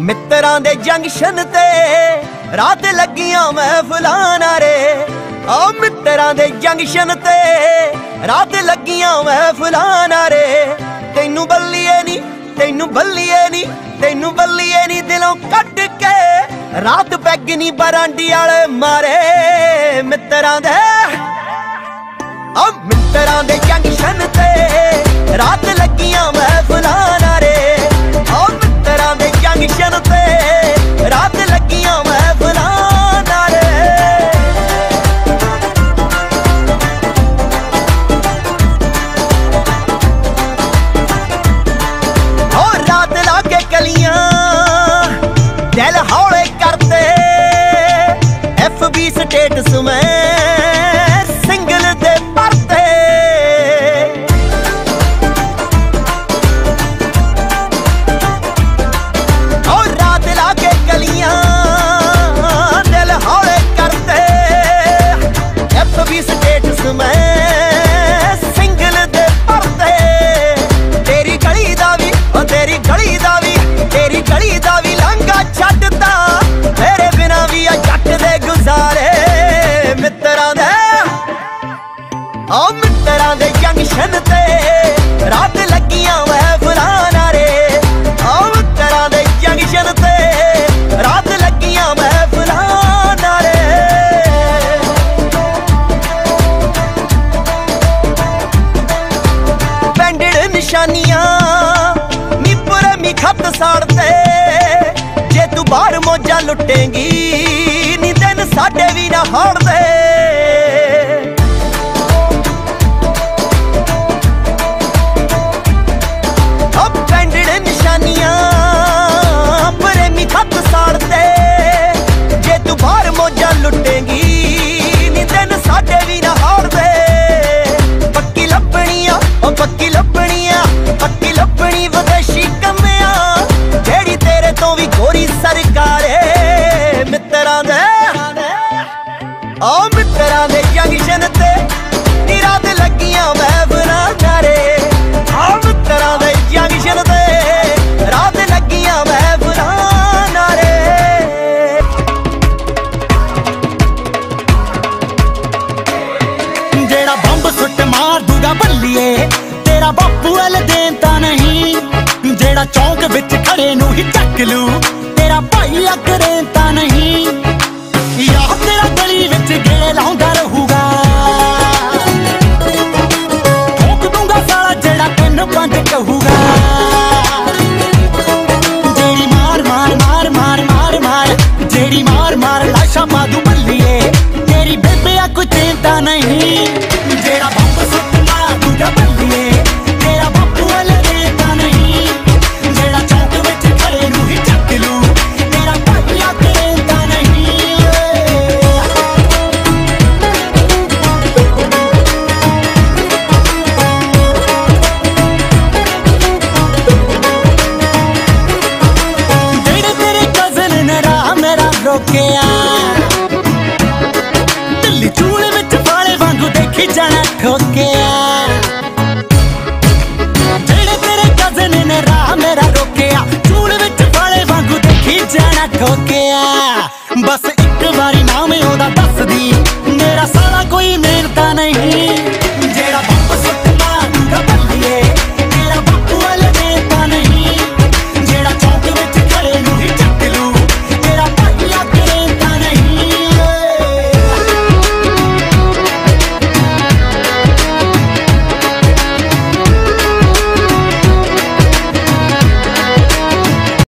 ਮਿੱਤਰਾਂ ਦੇ ਜੰਕਸ਼ਨ ਤੇ ਰਾਤ ਲੱਗੀਆਂ ਮਹਿਫਲਾਂ ਨਾਰੇ। ਆ ਮਿੱਤਰਾਂ ਦੇ ਜੰਕਸ਼ਨ ਤੇ ਰਾਤ ਲੱਗੀਆਂ ਮਹਿਫਲਾਂ ਨਾਰੇ। ਤੈਨੂੰ ਬੱਲੀਏ ਨਹੀਂ ਤੈਨੂੰ ਬੱਲੀਏ ਨਹੀਂ ਤੈਨੂੰ ਬੱਲੀਏ ਨਹੀਂ ਦਿਲੋਂ ਕੱਢ ਕੇ ਰਾਤ ਪੈਗ ਨਹੀਂ ਬਰਾਂਡੀ ਵਾਲੇ ਮਾਰੇ ਮਿੱਤਰਾਂ ਦੇ। ਆ ਮਿੱਤਰਾਂ ਦੇ ਜੰਕਸ਼ਨ ਤੇ ਰਾਤ ਲੱਗੀਆਂ ਦਿਲ ਹੌਲੇ ਕਰਦੇ। ਐਫ ਬੀ ਸਟੇਟਸ ਮੈਂ ਮਿੱਤਰਾਂ ਜੰਕਸ਼ਨ ਤੇ ਰਾਤ ਲੱਗੀਆਂ ਮਹਿਫਲਾਂ ਨਾਰੇ ਆ ਮਿੱਤਰਾਂ ਦੇ ਜੰਕਸ਼ਨ ਤੇ ਰਾਤ ਲੱਗੀਆਂ ਮਹਿਫਲਾਂ ਨਾਰੇ ਬੈਂਡਡ ਨਿਸ਼ਾਨੀਆਂ ਨੀ ਪੁਰਮੀ ਖੱਤ ਸਾੜਦੇ ਜੇ ਤੂੰ ਬਾਹਰ ਮੋਜਾ ਲੁੱਟੇਂਗੀ ਮਿੱਤਰਾਂ ਦੇ ਜੰਕਸ਼ਨ ਤੇ। ਨੀ ਰਾਤ ਲੱਗੀਆਂ ਮਹਿਫਲਾਂ ਨਾਰੇ ਆ ਮਿੱਤਰਾਂ ਦੇ ਜੰਕਸ਼ਨ ਤੇ ਰਾਤ ਲੱਗੀਆਂ ਮਹਿਫਲਾਂ ਨਾਰੇ। ਜਿਹੜਾ ਬੰਬ ਸੁੱਟ ਮਾਰ ਦੂਗਾ ਬੱਲੀਏ ਤੇਰਾ ਬਾਪੂ ਅਲ ਦੇਣ ਤਾਂ ਨਹੀਂ। ਜਿਹੜਾ ਚੌਂਕ ਵਿੱਚ ਖੜੇ ਨੂੰ ਹੀ ਚੱਕ ਲੂ, ਤੇਰਾ ਭਾਈ ਅਕਰੇ ਤਾਂ ਨਹੀਂ। ਯਾਰ ਵਿੱਚ ਗੇੜੇ ਰੋਕਿਆ। ਵਾਂਗੂ ਦੇਖੀ ਜਾਣਾ ਠੋਕਿਆ ਜਿਹੜੇ ਤੇਰੇ ਕਜ਼ਨ ਰਾਹ ਮੇਰਾ ਰੋਕਿਆ ਚੂਲੇ ਵਿੱਚ ਵਾਲੇ ਵਾਂਗੂ ਦੇਖੀ ਜਾਣਾ ਠੋਕਿਆ ਬਸ ਇੱਕ ਵਾਰੀ ਨਾਮ ਉਹਦਾ ਦੱਸਦੀ